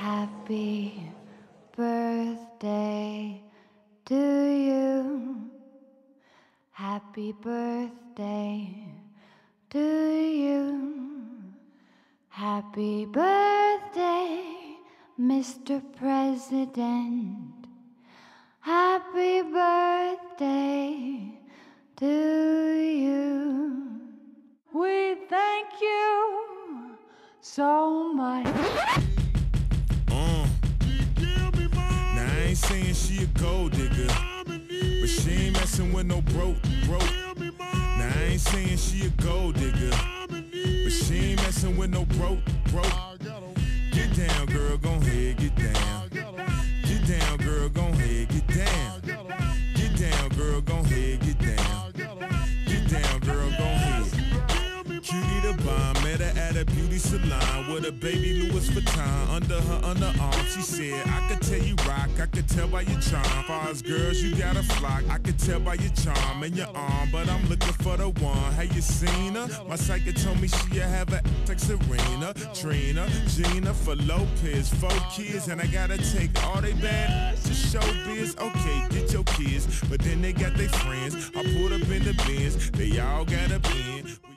Happy birthday to you. Happy birthday to you. Happy birthday, Mr. President. Happy birthday to you. We thank you so much. Saying she a gold digger, but she ain't messing with no broke, broke. Now I ain't saying she a gold digger, but she ain't messing with no broke, broke. Get down, girl, gon' head, get down. Get down, girl, gon' head, get down. Get down, girl, gon' head, get down. Get down, girl, gon' head. Cutie the bomb, met her at a beauty salon with a baby Louis Vuitton under her underarm. She said, tell you rock, I can tell by your charm. Far girls, you got a flock. I could tell by your charm and your arm, but I'm looking for the one. Have you seen her? My psychic told me she'll have a like Serena, Trina, Gina for Lopez, four kids, and I gotta take all they bad to show biz. Okay, get your kids, but then they got their friends. I pulled up in the bins, they all got a bin.